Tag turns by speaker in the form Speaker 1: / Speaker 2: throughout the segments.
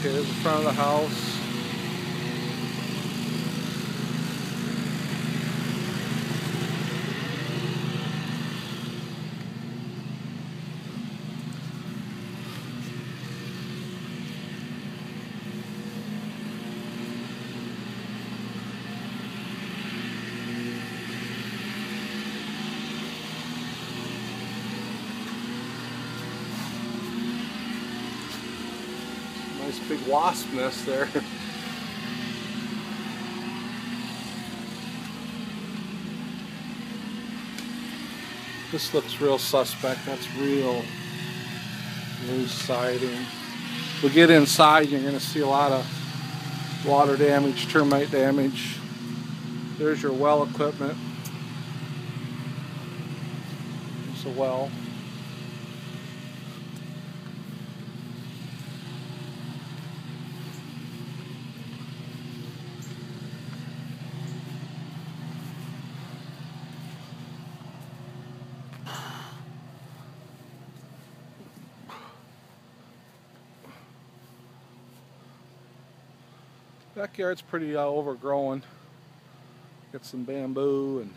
Speaker 1: Okay, there's the front of the house. Nice big wasp nest there. This looks real suspect. That's real loose siding. We get inside, you're going to see a lot of water damage, termite damage. There's your well equipment. There's a well. Backyard's pretty uh, overgrown. Got some bamboo and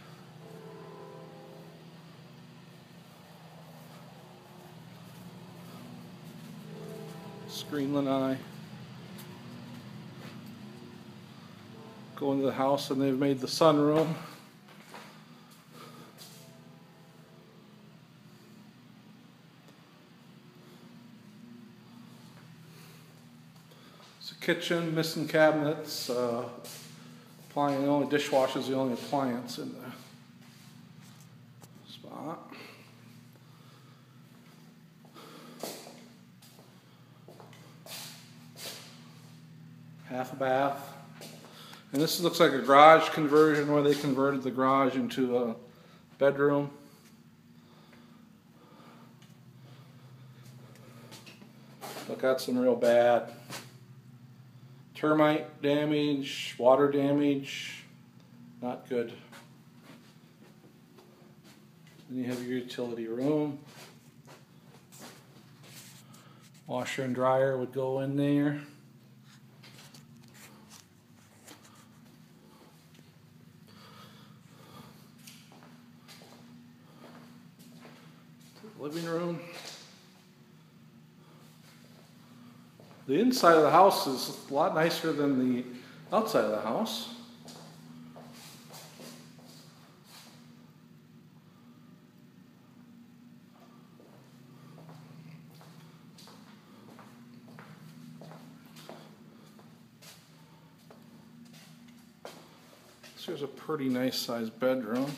Speaker 1: screen lanai. Go into the house and they've made the sunroom. Kitchen, missing cabinets, uh, appliance, the only dishwasher is the only appliance in the spot. Half a bath. And this looks like a garage conversion where they converted the garage into a bedroom. But got some real bad termite damage, water damage, not good. Then you have your utility room. Washer and dryer would go in there. Living room. The inside of the house is a lot nicer than the outside of the house. So here's a pretty nice sized bedroom.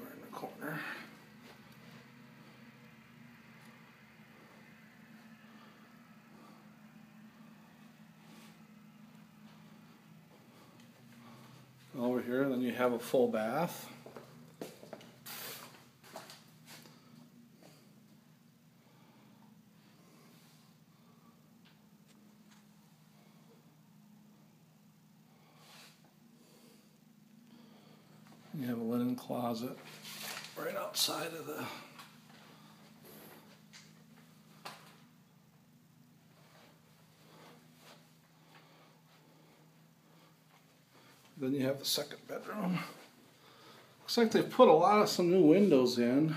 Speaker 1: Right in the corner. Over here, then you have a full bath. You have a linen closet right outside of the Then you have the second bedroom. Looks like they've put a lot of some new windows in.